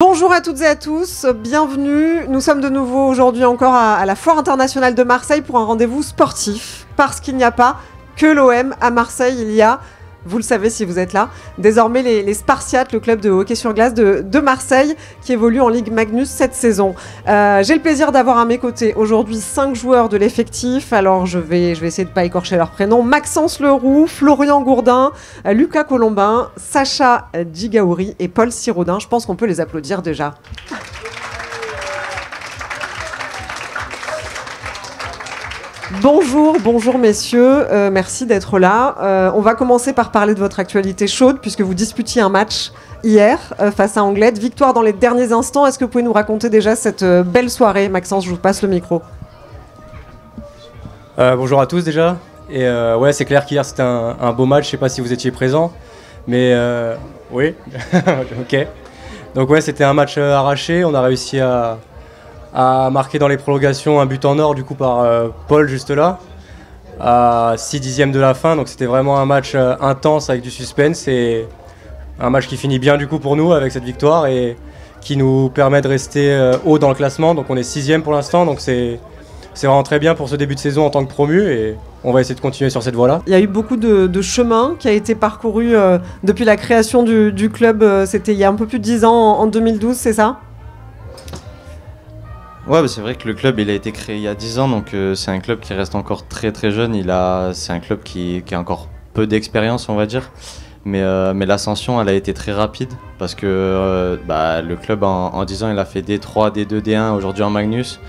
Bonjour à toutes et à tous, bienvenue. Nous sommes de nouveau aujourd'hui encore à, la Foire internationale de Marseille pour un rendez-vous sportif. Parce qu'il n'y a pas que l'OM à Marseille, il y a, vous le savez si vous êtes là, désormais les, Spartiates, le club de hockey sur glace de, de Marseille qui évolue en Ligue Magnus cette saison. Euh, J'ai le plaisir d'avoir à mes côtés aujourd'hui cinq joueurs de l'effectif. Alors je vais, je vais essayer de pas écorcher leurs prénoms. Maxence Leroux, Florian Gourdin, Lucas Colombin, Sacha Djigaouri et Paul Sirodin. Je pense qu'on peut les applaudir déjà. Bonjour, bonjour messieurs, Euh, merci d'être là. Euh, on va commencer par parler de votre actualité chaude puisque vous disputiez un match hier euh, face à Anglette. Victoire dans les derniers instants. Est-ce que vous pouvez nous raconter déjà cette belle soirée Maxence, je vous passe le micro. Bonjour à tous déjà. Et ouais, c'est clair qu'hier c'était un, beau match. Je sais pas si vous étiez présent, mais oui, ok. Donc ouais, c'était un match arraché. On a réussi à, à marquer dans les prolongations un but en or du coup par euh, Paul juste là à 6 dixièmes de la fin. Donc c'était vraiment un match euh, intense avec du suspense et un match qui finit bien du coup pour nous avec cette victoire et qui nous permet de rester euh, haut dans le classement. Donc on est sixième pour l'instant. Donc c'est vraiment très bien pour ce début de saison en tant que promu et on va essayer de continuer sur cette voie-là. Il y a eu beaucoup de, chemin qui a été parcouru depuis la création du, club. C'était il y a un peu plus de 10 ans, en 2012, c'est ça? Ouais, bah, c'est vrai que le club il a été créé il y a 10 ans, donc euh, c'est un club qui reste encore très très jeune. Il a, c'est un club qui, a encore peu d'expérience, on va dire. Mais, euh, mais l'ascension, elle a été très rapide parce que euh, bah, le club en, en 10 ans, il a fait D3, D2, D1, aujourd'hui en Magnus.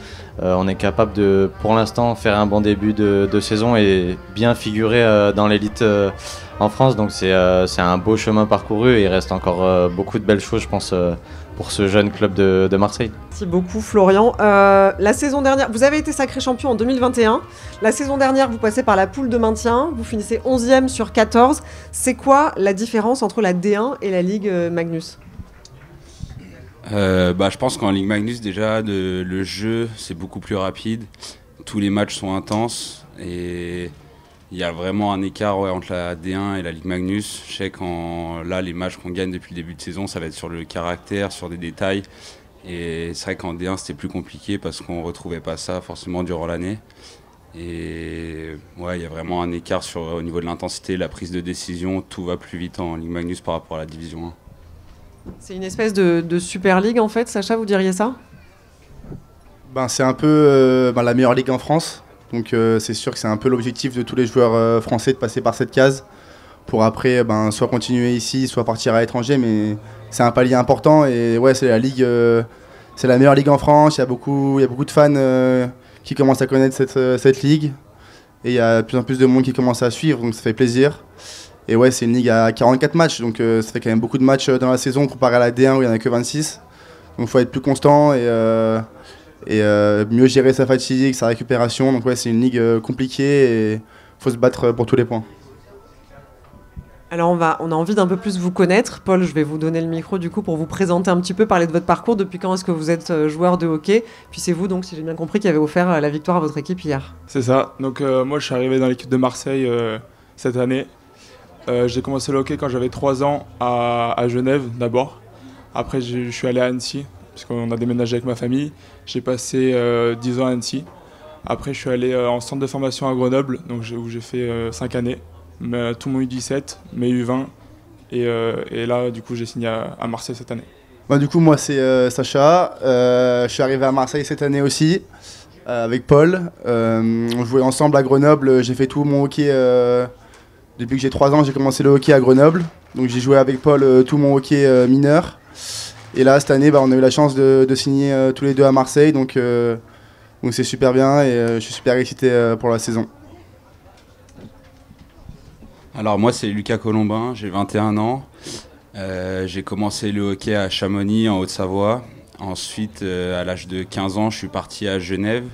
On est capable de, pour l'instant, faire un bon début de, de saison et bien figurer dans l'élite en France. Donc c'est un beau chemin parcouru et il reste encore beaucoup de belles choses, je pense, pour ce jeune club de, de Marseille. Merci beaucoup Florian. Euh, la saison dernière, vous avez été sacré champion en 2021. La saison dernière, vous passez par la poule de maintien. Vous finissez 11e sur 14. C'est quoi la différence entre la D1 et la Ligue euh, Magnus? Euh, bah, je pense qu'en Ligue Magnus, déjà, de- le jeu, c'est beaucoup plus rapide. Tous les matchs sont intenses et il y a vraiment un écart ouais, entre la D1 et la Ligue Magnus. Je sais qu'en là, les matchs qu'on gagne depuis le début de saison, ça va être sur le caractère, sur des détails. Et c'est vrai qu'en D1, c'était plus compliqué parce qu'on retrouvait pas ça forcément durant l'année. Et ouais, il y a vraiment un écart sur, au niveau de l'intensité, la prise de décision. Tout va plus vite en Ligue Magnus par rapport à la Division 1. C'est une espèce de, de Super League en fait, Sacha, vous diriez ça? Ben, c'est un peu euh, ben, la meilleure ligue en France. Donc euh, c'est sûr que c'est un peu l'objectif de tous les joueurs euh, français de passer par cette case pour après ben, soit continuer ici, soit partir à l'étranger. Mais c'est un palier important et ouais, c'est la ligue, euh, c'est la meilleure ligue en France. Il y a beaucoup, beaucoup de fans euh, qui commencent à connaître cette, euh, cette ligue et il y a de plus en plus de monde qui commence à suivre, donc ça fait plaisir. Et ouais, c'est une ligue à 44 matchs, donc euh, ça fait quand même beaucoup de matchs euh, dans la saison comparé à la D1 où il n'y en a que 26. Donc il faut être plus constant et euh, et euh, mieux gérer sa fatigue, sa récupération. Donc ouais, c'est une ligue euh, compliquée et faut se battre pour tous les points. Alors on, va, on a envie d'un peu plus vous connaître. Paul, je vais vous donner le micro du coup pour vous présenter un petit peu, parler de votre parcours. Depuis quand est-ce que vous êtes euh, joueur de hockey? Puis c'est vous donc, si j'ai bien compris, qui avez offert euh, la victoire à votre équipe hier. C'est ça. Donc euh, moi je suis arrivé dans l'équipe de Marseille euh, cette année. Euh, j'ai commencé le hockey quand j'avais 3 ans à, à Genève d'abord. Après je suis allé à Annecy, puisqu'on a déménagé avec ma famille. J'ai passé euh, 10 ans à Annecy. Après je suis allé euh, en centre de formation à Grenoble, donc où j'ai fait 5 années. Mais, tout mon U17, mes U20. Et, euh, là du coup j'ai signé à, Marseille cette année. Bah, du coup, moi, c'est euh, Sacha. Euh, je suis arrivé à Marseille cette année aussi euh, avec Paul. Euh, on jouait ensemble à Grenoble. J'ai fait tout mon hockey. euh, depuis que j'ai 3 ans, j'ai commencé le hockey à Grenoble. Donc j'ai joué avec Paul euh, tout mon hockey euh, mineur. Et là, cette année, bah, on a eu la chance de, signer euh, tous les deux à Marseille. Donc euh, donc c'est super bien et euh, je suis super excité pour la saison. Alors moi c'est Lucas Colombin, j'ai 21 ans. J'ai commencé le hockey à Chamonix en Haute-Savoie. Ensuite, à l'âge de 15 ans, je suis parti à Genève.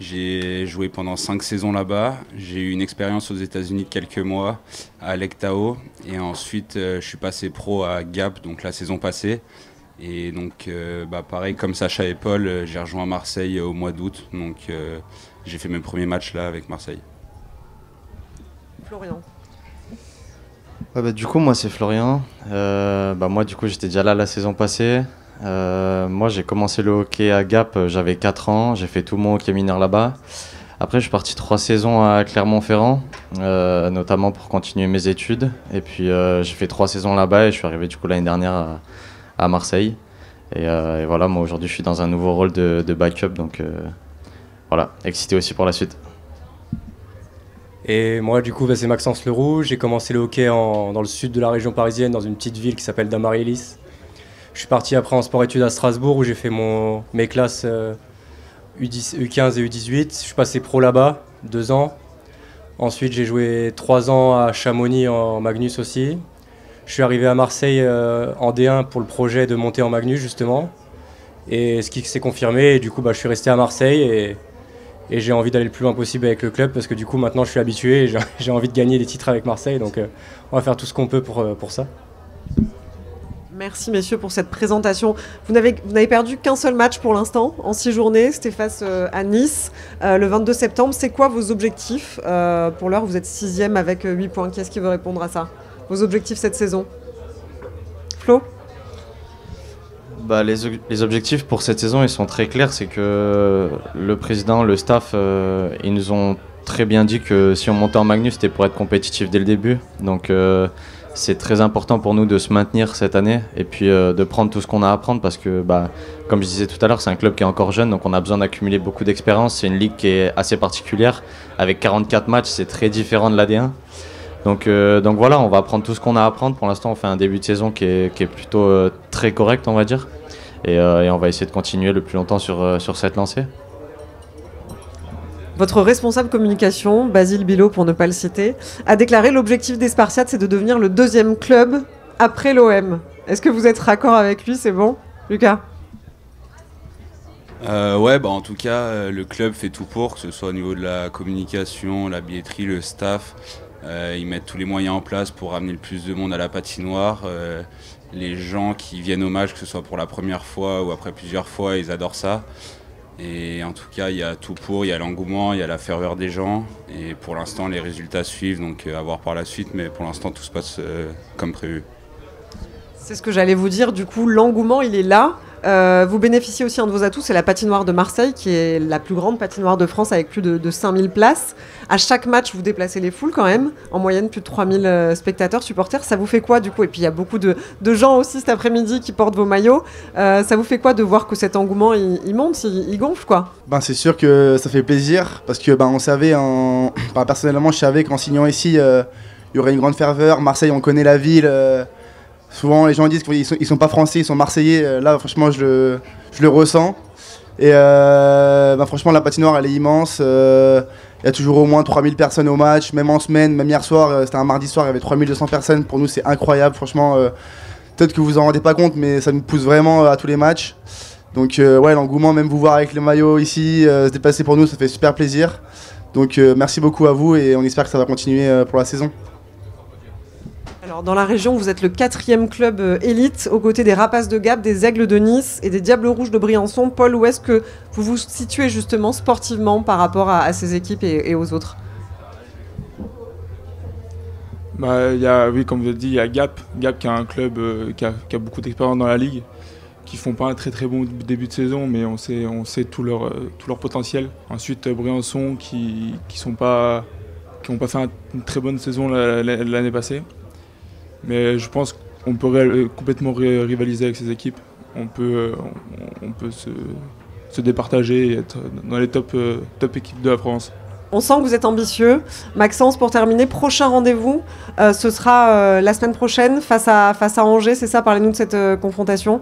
J'ai joué pendant 5 saisons là-bas. J'ai eu une expérience aux États-Unis de quelques mois à Lectao. Et ensuite, je suis passé pro à Gap, donc la saison passée. Et donc, euh, bah, pareil, comme Sacha et Paul, euh, j'ai rejoint Marseille au mois d'août. Donc, euh, j'ai fait mes premiers matchs là avec Marseille. Florian. Ouais, bah, du coup, moi, c'est Florian. Euh, bah, moi, du coup, j'étais déjà là la saison passée. Euh, moi, j'ai commencé le hockey à Gap, euh, j'avais 4 ans, j'ai fait tout mon hockey mineur là-bas. Après, je suis parti 3 saisons à Clermont-Ferrand, euh, notamment pour continuer mes études. Et puis, euh, j'ai fait 3 saisons là-bas et je suis arrivé du coup l'année dernière à, à Marseille. Et, euh, et voilà, moi aujourd'hui, je suis dans un nouveau rôle de, backup, donc euh, voilà, excité aussi pour la suite. Et moi, du coup, bah, c'est Maxence Leroux. J'ai commencé le hockey dans le sud de la région parisienne, dans une petite ville qui s'appelle Damary-Lys. Je suis parti après en sport-études à Strasbourg où j'ai fait mon, mes classes euh, U10 U15 et U18. Je suis passé pro là-bas, deux ans. Ensuite, j'ai joué trois ans à Chamonix en Magnus aussi. Je suis arrivé à Marseille euh, en D1 pour le projet de monter en Magnus, justement. Et ce qui s'est confirmé, et du coup, bah, je suis resté à Marseille et, j'ai envie d'aller le plus loin possible avec le club parce que du coup, maintenant, je suis habitué et j'ai- envie de gagner des titres avec Marseille. Donc, euh, on va faire tout ce qu'on peut pour, euh, pour ça. Merci messieurs pour cette présentation. Vous n'avez perdu qu'un seul match pour l'instant en six journées. C'était face à Nice le 22 septembre. C'est quoi vos objectifs Pour l'heure, vous êtes sixième avec 8 points. Qui est-ce qui veut répondre à ça? Vos objectifs cette saison Flo Bah, les, les objectifs pour cette saison, ils sont très clairs. C'est que le président, le staff, euh, ils nous ont très bien dit que si on montait en Magnus, c'était pour être compétitif dès le début. Donc euh, c'est très important pour nous de se maintenir cette année et puis euh, de prendre tout ce qu'on a à prendre parce que, bah, comme je disais tout à l'heure, c'est un club qui est encore jeune, donc on a besoin d'accumuler beaucoup d'expérience. C'est une ligue qui est assez particulière. Avec 44 matchs, c'est très différent de l'AD1. Donc, euh, donc voilà, on va prendre tout ce qu'on a à prendre. Pour l'instant, on fait un début de saison qui est, qui est plutôt euh, très correct, on va dire. Et, euh, et on va essayer de continuer le plus longtemps sur, euh, sur cette lancée. Votre responsable communication, Basile Bilot pour ne pas le citer, a déclaré l'objectif des Spartiates c'est de devenir le deuxième club après l'OM. Est-ce que vous êtes raccord avec lui? C'est bon Lucas? Euh, ouais, bah en tout cas, euh, le club fait tout pour, que ce soit au niveau de la communication, la billetterie, le staff. Euh, ils mettent tous les moyens en place pour ramener le plus de monde à la patinoire. Euh, les gens qui viennent au match, que ce soit pour la première fois ou après plusieurs fois, ils adorent ça. Et en tout cas, il y a tout pour, il y a l'engouement, il y a la ferveur des gens. Et pour l'instant, les résultats suivent, donc euh, à voir par la suite. Mais pour l'instant, tout se passe comme prévu. C'est ce que j'allais vous dire. Du coup, l'engouement, il est là. Euh, vous bénéficiez aussi un de vos atouts, c'est la patinoire de Marseille, qui est la plus grande patinoire de France avec plus de, de 5000 places. À chaque match, vous déplacez les foules quand même. En moyenne, plus de 3000 euh, spectateurs, supporters. Ça vous fait quoi du coup? Et puis, il y a beaucoup de, gens aussi cet après-midi qui portent vos maillots. Euh, ça vous fait quoi de voir que cet engouement, il, monte, il, gonfle quoi? Ben, c'est sûr que ça fait plaisir parce que ben, on savait, en... personnellement, je savais qu'en signant ici, il y aurait une grande ferveur. Marseille, on connaît la ville. Souvent, les gens disent qu'ils sont, sont pas français, ils sont marseillais. Euh, Là, franchement, je le, ressens. Et euh, ben, franchement, la patinoire, elle est immense. Euh, Il y a toujours au moins 3000 personnes au match, même en semaine, même hier soir, c'était un mardi soir, il y avait 3200 personnes. Pour nous, c'est incroyable, franchement. Peut-être que vous en rendez pas compte, mais ça nous pousse vraiment à tous les matchs. Donc ouais, l'engouement, même vous voir avec le maillot ici, se déplacer pour nous, ça fait super plaisir. Donc merci beaucoup à vous et on espère que ça va continuer pour la saison. Dans la région, vous êtes le quatrième club euh, élite, aux côtés des Rapaces de Gap, des Aigles de Nice et des Diables Rouges de Briançon. Paul, où est-ce que vous vous situez justement sportivement par rapport à, ces équipes et, aux autres? Bah, oui, comme vous avez dit, il y a Gap. Gap qui a un club euh, qui, a, beaucoup d'expérience dans la ligue, qui font pas un très très bon début de saison, mais on sait, on sait tout, leur, euh, tout leur potentiel. Ensuite, Briançon qui qui pas qui n'ont pas fait un- une très bonne saison la- la- l'année passée. Mais je pense qu'on peut complètement rivaliser avec ces équipes. On peut, on, on peut se, se départager et être dans les top, euh, top équipes de la France. On sent que vous êtes ambitieux. Maxence, pour terminer, prochain rendez-vous, euh, ce sera euh, la semaine prochaine face à, face à Angers, c'est ça Parlez-nous de cette euh, confrontation.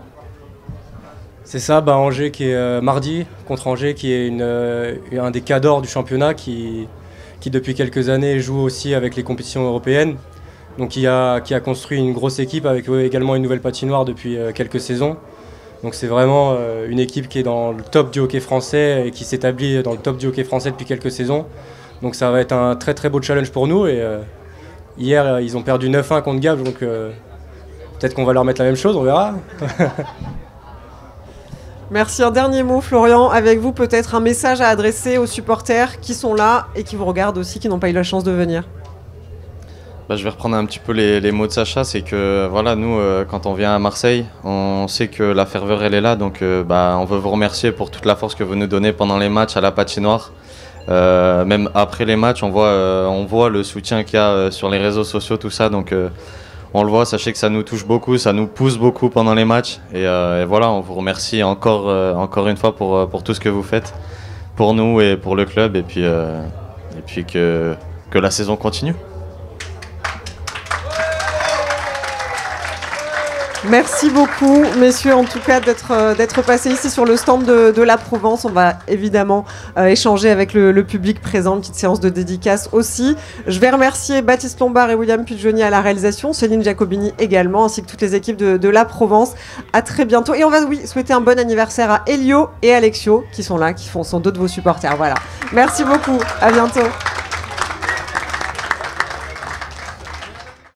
C'est ça, bah, Angers qui est euh, mardi contre Angers, qui est une, euh, un des cadors du championnat, qui, qui depuis quelques années joue aussi avec les compétitions européennes. Donc qui a, construit une grosse équipe avec euh, également une nouvelle patinoire depuis euh, quelques saisons. Donc c'est vraiment euh, une équipe qui est dans le top du hockey français et qui s'établit dans le top du hockey français depuis quelques saisons. Donc ça va être un très très beau challenge pour nous. Et euh, hier ils ont perdu 9-1 contre Gap, donc peut-être qu'on va leur mettre la même chose, on verra. Merci. Un dernier mot, Florian. Avec vous, peut-être un message à adresser aux supporters qui sont là et qui vous regardent aussi, qui n'ont pas eu la chance de venir. Bah, je vais reprendre un petit peu les, mots de Sacha, c'est que voilà, nous, euh, quand on vient à Marseille, on sait que la ferveur, elle est là, donc euh, bah, on veut vous remercier pour toute la force que vous nous donnez pendant les matchs à la patinoire. Euh, même après les matchs, on voit, on voit le soutien qu'il y a sur les réseaux sociaux, tout ça, donc on le voit, sachez que ça nous touche beaucoup, ça nous pousse beaucoup pendant les matchs, et, voilà, on vous remercie encore, encore une fois pour, tout ce que vous faites, pour nous et pour le club, et puis, et puis que la saison continue. Merci beaucoup, messieurs, en tout cas, d'être euh, passés ici sur le stand de, la Provence. On va évidemment euh, échanger avec le, public présent, une petite séance de dédicace aussi. Je vais remercier Baptiste Lombard et William Pudjoni à la réalisation, Céline Jacobini également, ainsi que toutes les équipes de, de la Provence. À très bientôt. Et on va, oui, souhaiter un bon anniversaire à Elio et Alexio, qui sont là, qui font, sont deux de vos supporters. Voilà. Merci beaucoup. À bientôt.